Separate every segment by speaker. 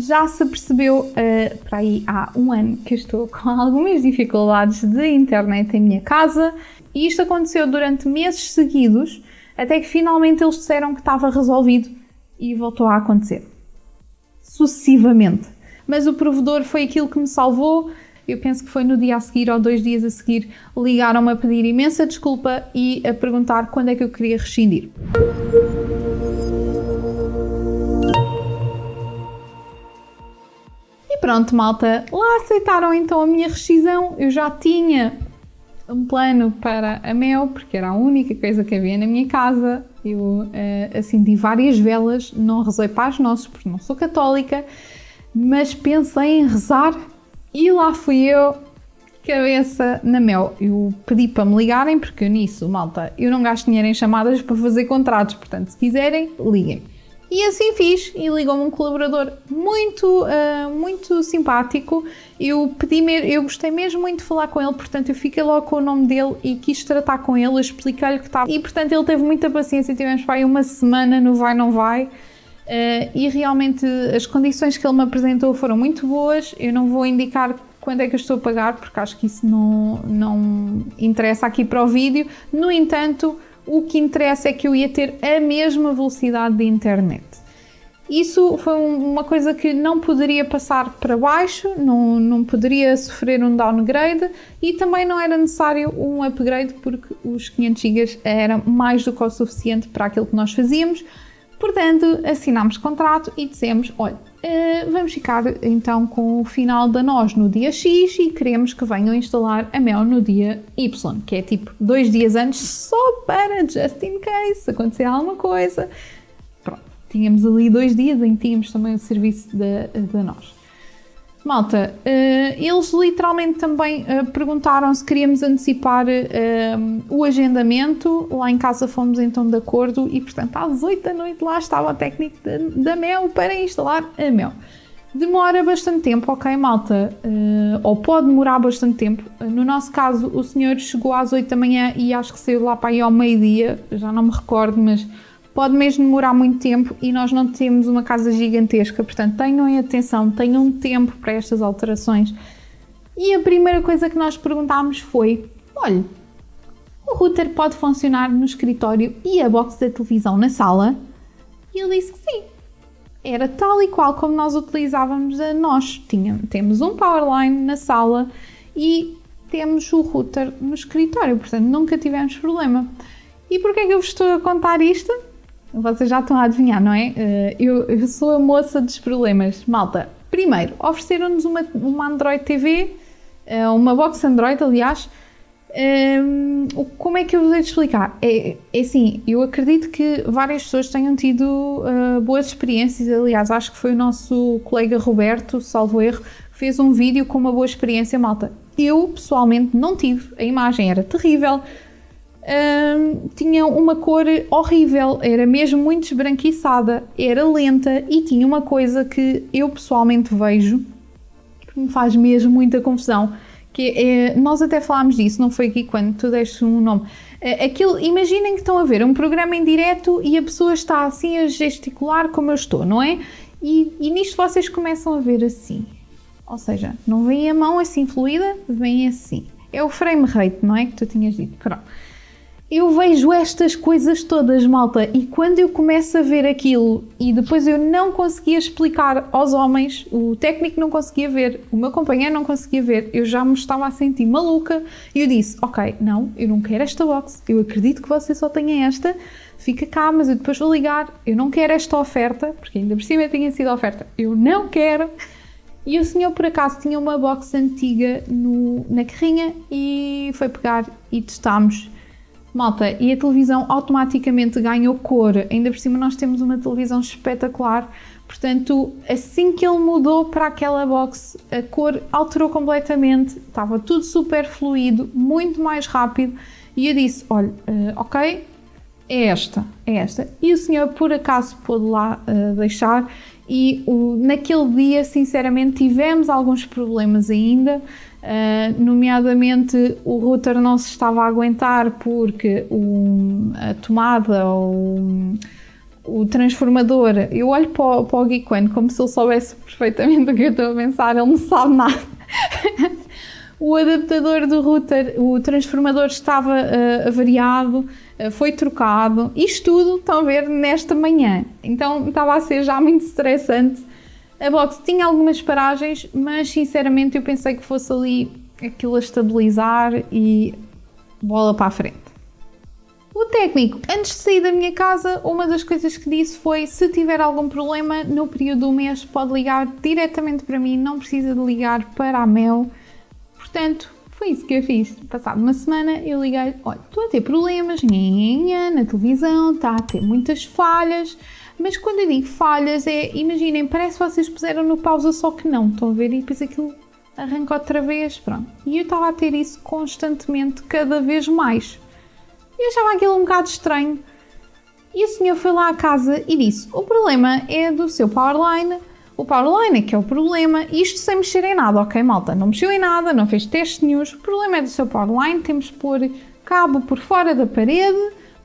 Speaker 1: já se percebeu uh, para aí há um ano que estou com algumas dificuldades de internet em minha casa e isto aconteceu durante meses seguidos até que finalmente eles disseram que estava resolvido e voltou a acontecer. Sucessivamente. Mas o provedor foi aquilo que me salvou. Eu penso que foi no dia a seguir ou dois dias a seguir ligaram-me a pedir imensa desculpa e a perguntar quando é que eu queria rescindir. Pronto, malta, lá aceitaram então a minha rescisão. Eu já tinha um plano para a Mel, porque era a única coisa que havia na minha casa. Eu uh, acendi várias velas, não rezei para as nossas, porque não sou católica, mas pensei em rezar e lá fui eu, cabeça na Mel. Eu pedi para me ligarem, porque nisso, malta, eu não gasto dinheiro em chamadas para fazer contratos, portanto, se quiserem, liguem. E assim fiz e ligou-me um colaborador muito, uh, muito simpático. Eu pedi eu gostei mesmo muito de falar com ele, portanto eu fiquei logo com o nome dele e quis tratar com ele, explicar-lhe que estava. E portanto ele teve muita paciência, tivemos aí uma semana no vai não vai. Uh, e realmente as condições que ele me apresentou foram muito boas. Eu não vou indicar quando é que eu estou a pagar, porque acho que isso não, não interessa aqui para o vídeo. No entanto, o que interessa é que eu ia ter a mesma velocidade de internet. Isso foi uma coisa que não poderia passar para baixo, não, não poderia sofrer um downgrade e também não era necessário um upgrade porque os 500 GB era mais do que o suficiente para aquilo que nós fazíamos. Portanto, assinámos contrato e dissemos: olha, Uh, vamos ficar então com o final da nós no dia X e queremos que venham instalar a Mel no dia Y, que é tipo dois dias antes, só para just in case, se acontecer alguma coisa. Pronto, tínhamos ali dois dias em que tínhamos também o serviço da, nós. Malta, uh, eles literalmente também uh, perguntaram se queríamos antecipar uh, o agendamento. Lá em casa fomos então de acordo e, portanto, às 8 da noite lá estava o técnico da Mel para instalar a Mel. Demora bastante tempo, ok, malta? ou pode demorar bastante tempo. no nosso caso, o senhor chegou às 8 da manhã e acho que saiu lá para aí ao meio-dia, já não me recordo, mas pode mesmo demorar muito tempo e nós não temos uma casa gigantesca, portanto tenham atenção, tenham tempo para estas alterações. E a primeira coisa que nós perguntámos foi: olha, o router pode funcionar no escritório e a box da televisão na sala? E ele disse que sim. Era tal e qual como nós utilizávamos a nós. Tinha, temos um powerline na sala e temos o router no escritório, portanto nunca tivemos problema. E porquê é que eu vos estou a contar isto? Vocês já estão a adivinhar, não é? Eh, eu, eu sou a moça dos problemas. Malta, primeiro, ofereceram-nos uma, uma Android TV, eh, uma box Android, aliás. Um, como é que eu de explicar? É, é assim, eu acredito que várias pessoas tenham tido uh, boas experiências. Aliás, acho que foi o nosso colega Roberto, salvo erro, que fez um vídeo com uma boa experiência, malta. Eu, pessoalmente, não tive. A imagem era terrível um, tinha uma cor horrível, era mesmo muito esbranquiçada, era lenta e tinha uma coisa que eu pessoalmente vejo que me faz mesmo muita confusão. Que é, nós até falámos disso, não foi aqui quando tu deste um nome. É, aquilo, imaginem que estão a ver um programa em direto e a pessoa está assim a gesticular como eu estou, não é? E, e nisto vocês começam a ver assim. Ou seja, não vem a mão assim fluida, vem assim. É o frame rate, não é? Que tu tinhas dito. Pronto eu vejo estas coisas todas, malta, e quando eu começo a ver aquilo e depois eu não conseguia explicar aos homens, o técnico não conseguia ver, o meu companheiro não conseguia ver, eu já me estava a sentir maluca e eu disse: Ok, não, eu não quero esta box, eu acredito que você só tenha esta, fica cá, mas eu depois vou ligar, eu não quero esta oferta, porque ainda por cima tinha sido oferta, eu não quero. E o senhor por acaso tinha uma box antiga no, na carrinha e foi pegar e testámos Malta, e a televisão automaticamente ganhou cor. Ainda por cima nós temos uma televisão espetacular. Portanto, assim que ele mudou para aquela box, a cor alterou completamente. Estava tudo super fluido, muito mais rápido. E eu disse: olha, uh, ok, é esta, é esta. E o senhor por acaso pôde lá uh, deixar. E uh, naquele dia, sinceramente, tivemos alguns problemas ainda. Uh, nomeadamente o router não se estava a aguentar porque o, a tomada ou o transformador, eu olho para o, para o One como se ele soubesse perfeitamente o que eu estou a pensar, ele não sabe nada. o adaptador do router, o transformador estava uh, avariado, uh, foi trocado. Isto tudo estão a ver nesta manhã. Então estava a ser já muito estressante. A box tinha algumas paragens, mas sinceramente eu pensei que fosse ali aquilo a estabilizar e bola para a frente. O técnico, antes de sair da minha casa, uma das coisas que disse foi: se tiver algum problema no período do mês, pode ligar diretamente para mim, não precisa de ligar para a Mel. Portanto, foi isso que eu fiz. Passado uma semana, eu liguei: olha, estou a ter problemas na televisão, está a ter muitas falhas. Mas quando eu digo falhas, é imaginem, parece que vocês puseram no pausa, só que não, estão a ver? E depois aquilo arranca outra vez, pronto. E eu estava a ter isso constantemente, cada vez mais. Eu achava aquilo um bocado estranho. E o senhor foi lá à casa e disse: O problema é do seu Powerline. O Powerline que é o problema. Isto sem mexer em nada, ok, malta? Não mexeu em nada, não fez testes nenhum. O problema é do seu Powerline. Temos de pôr cabo por fora da parede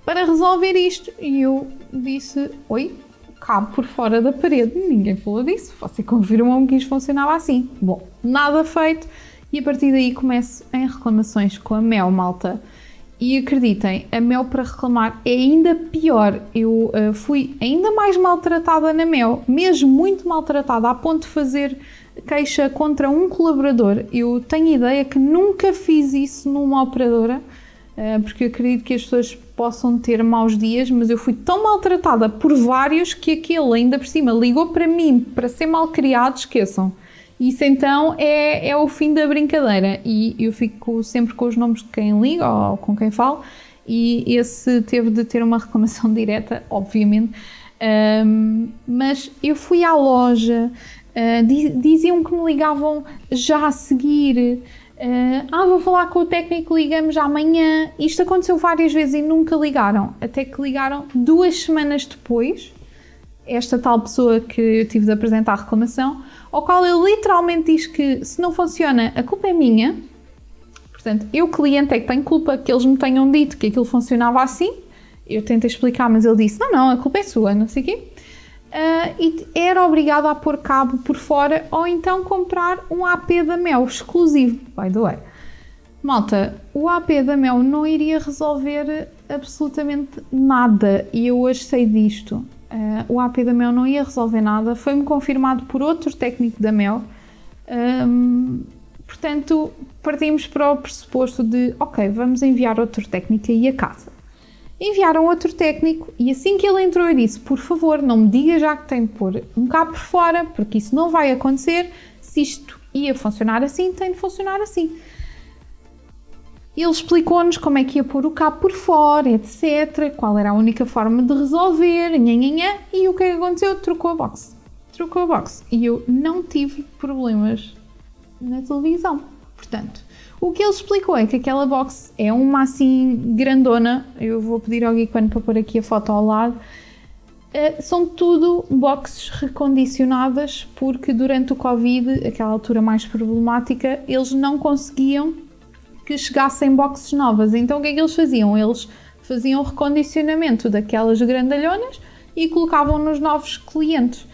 Speaker 1: para resolver isto. E eu disse: Oi, cabo por fora da parede. Ninguém falou disso. Você confirmou-me que isto funcionava assim. Bom, nada feito. E a partir daí começo em reclamações com a Mel, malta. E acreditem, a Mel para reclamar é ainda pior. Eu uh, fui ainda mais maltratada na Mel, mesmo muito maltratada, a ponto de fazer queixa contra um colaborador. Eu tenho ideia que nunca fiz isso numa operadora, uh, porque eu acredito que as pessoas possam ter maus dias, mas eu fui tão maltratada por vários que aquele ainda por cima ligou para mim para ser mal criado, esqueçam. Isso então é, é o fim da brincadeira e eu fico sempre com os nomes de quem liga ou com quem falo e esse teve de ter uma reclamação direta, obviamente. Um, mas eu fui à loja, uh, diziam que me ligavam já a seguir. Uh, ah, vou falar com o técnico, ligamos amanhã. Isto aconteceu várias vezes e nunca ligaram, até que ligaram duas semanas depois. Esta tal pessoa que eu tive de apresentar a reclamação ao qual ele literalmente diz que se não funciona, a culpa é minha. Portanto, eu, cliente, é que tenho culpa que eles me tenham dito que aquilo funcionava assim. Eu tentei explicar, mas ele disse: não, não, a culpa é sua, não sei o quê. Uh, e era obrigado a pôr cabo por fora ou então comprar um AP da Mel exclusivo, by the way. Malta, o AP da Mel não iria resolver absolutamente nada e eu hoje sei disto. Uh, o AP da Mel não ia resolver nada, foi-me confirmado por outro técnico da Mel. Um, portanto, partimos para o pressuposto de, ok, vamos enviar outro técnico aí a casa. Enviaram outro técnico e assim que ele entrou eu disse, por favor, não me diga já que tem de pôr um cabo por fora, porque isso não vai acontecer. Se isto ia funcionar assim, tem de funcionar assim. Ele explicou-nos como é que ia pôr o cabo por fora, etc. Qual era a única forma de resolver, nhanhanhã, e o que é que aconteceu? Trocou a box. Trocou a box. E eu não tive problemas na televisão. Portanto, o que ele explicou é que aquela box é uma assim grandona. Eu vou pedir ao Geekone para pôr aqui a foto ao lado. Uh, são tudo boxes recondicionadas porque durante o Covid, aquela altura mais problemática, eles não conseguiam que chegassem boxes novas. Então o que é que eles faziam? Eles faziam o recondicionamento daquelas grandalhonas e colocavam nos novos clientes.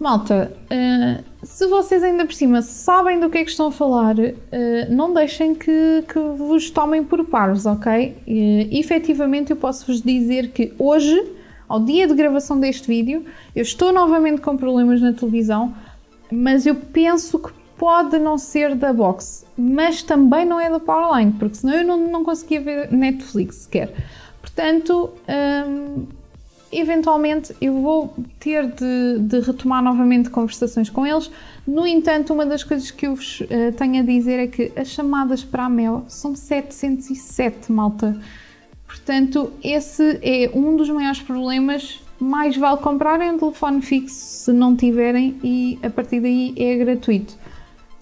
Speaker 1: Malta, uh, se vocês ainda por cima sabem do que é que estão a falar, uh, não deixem que, que, vos tomem por paros, ok? Uh, efetivamente, eu posso vos dizer que hoje, ao dia de gravação deste vídeo, eu estou novamente com problemas na televisão, mas eu penso que pode não ser da box, mas também não é da Powerline, porque senão eu não, não conseguia ver Netflix sequer. Portanto, hum, eventualmente eu vou ter de, de, retomar novamente conversações com eles. No entanto, uma das coisas que eu vos uh, tenho a dizer é que as chamadas para a Mel são 707, malta. Portanto, esse é um dos maiores problemas. Mais vale comprarem um telefone fixo se não tiverem e a partir daí é gratuito.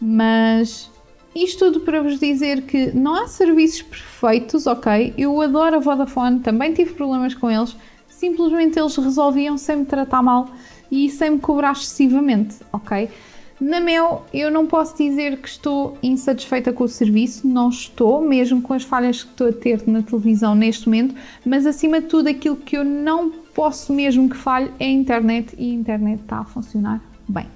Speaker 1: Mas isto tudo para vos dizer que não há serviços perfeitos, ok? Eu adoro a Vodafone, também tive problemas com eles, simplesmente eles resolviam sem me tratar mal e sem me cobrar excessivamente, ok? Na Mel, eu não posso dizer que estou insatisfeita com o serviço, não estou, mesmo com as falhas que estou a ter na televisão neste momento, mas acima de tudo, aquilo que eu não posso mesmo que falhe é a internet e a internet está a funcionar bem.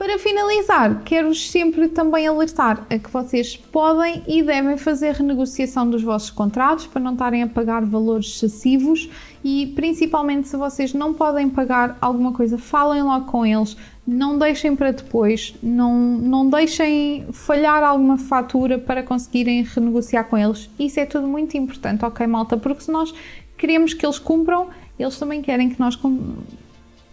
Speaker 1: Para finalizar, quero-vos sempre também alertar a que vocês podem e devem fazer renegociação dos vossos contratos para não estarem a pagar valores excessivos e principalmente se vocês não podem pagar alguma coisa, falem logo com eles, não deixem para depois, não, não deixem falhar alguma fatura para conseguirem renegociar com eles. Isso é tudo muito importante, ok, malta? Porque se nós queremos que eles cumpram, eles também querem que nós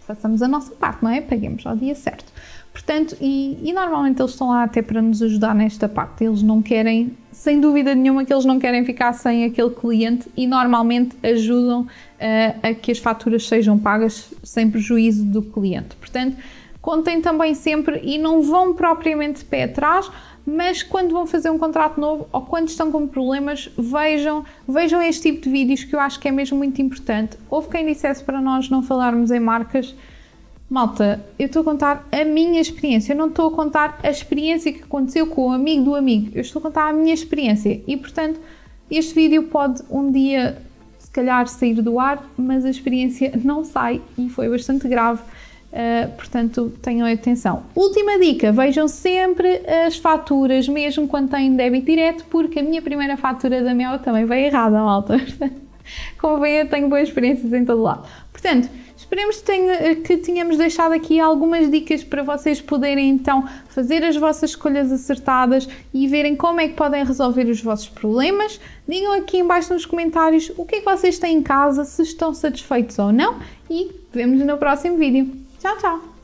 Speaker 1: façamos a nossa parte, não é? Paguemos ao dia certo. Portanto, e, e, normalmente eles estão lá até para nos ajudar nesta parte. Eles não querem, sem dúvida nenhuma, que eles não querem ficar sem aquele cliente e normalmente ajudam uh, a que as faturas sejam pagas sem prejuízo do cliente. Portanto, contem também sempre e não vão propriamente de pé atrás, mas quando vão fazer um contrato novo ou quando estão com problemas, vejam, vejam este tipo de vídeos que eu acho que é mesmo muito importante. Houve quem dissesse para nós não falarmos em marcas Malta, eu estou a contar a minha experiência, eu não estou a contar a experiência que aconteceu com o amigo do amigo, eu estou a contar a minha experiência e, portanto, este vídeo pode um dia, se calhar, sair do ar, mas a experiência não sai e foi bastante grave. Uh, portanto, tenham atenção. Última dica: vejam sempre as faturas, mesmo quando têm débito direto, porque a minha primeira fatura da Mel também veio errada, malta. Como veem, eu tenho boas experiências em todo lado. Portanto, Esperemos que, tenha, que tenhamos deixado aqui algumas dicas para vocês poderem então fazer as vossas escolhas acertadas e verem como é que podem resolver os vossos problemas. Digam aqui embaixo nos comentários o que é que vocês têm em casa, se estão satisfeitos ou não e vemos no próximo vídeo. Tchau, tchau!